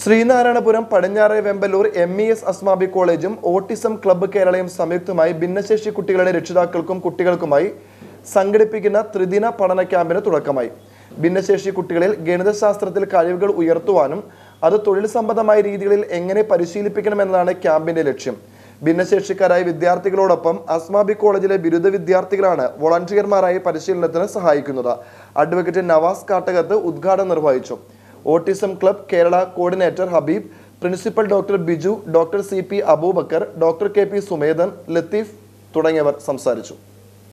ശ്രീനാരായണപുരം പടിഞ്ഞാറെ Vemballur M E S Asmabi കോളേജും autism club കേരളയും സംയുക്തമായി ഭിന്നശേഷി കുട്ടികളുടെ രക്ഷിതാക്കൾക്കും കുട്ടികൾക്കുമായി സംഘടിപ്പിക്കുന്ന ത്രിദിന പഠന ക്യാമ്പിന് തുടക്കമായി. ഭിന്നശേഷി കുട്ടികളിൽ ഗണിതശാസ്ത്രത്തിൽ കഴിവുകൾ ഉയർത്തുവാനും അത് തൊഴിൽ സംബന്ധമായ രീതികളിൽ എങ്ങനെ പരിശീലിപ്പിക്കണമെന്നതാണ് ക്യാമ്പിന്റെ ലക്ഷ്യം. ഭിന്നശേഷിക്കാരായ വിദ്യാർത്ഥികളോടൊപ്പം അസ്മാബി കോളേജിലെ ബിരുദ വിദ്യാർത്ഥികളാണ് വോളണ്ടിയർമാരായി പരിശീലനത്തിന് സഹായിക്കുന്നത്. അഡ്വക്കേറ്റ് നവാസ് കാട്ടകത്ത് ഉദ്ഘാടനം നിർവഹിച്ചു. Autism club Kerala coordinator Habeeb principal doctor Biju doctor C P Aboobacker doctor K P Sumedhan Latheef തുടങ്ങിയവർ സംസാരിച്ചു.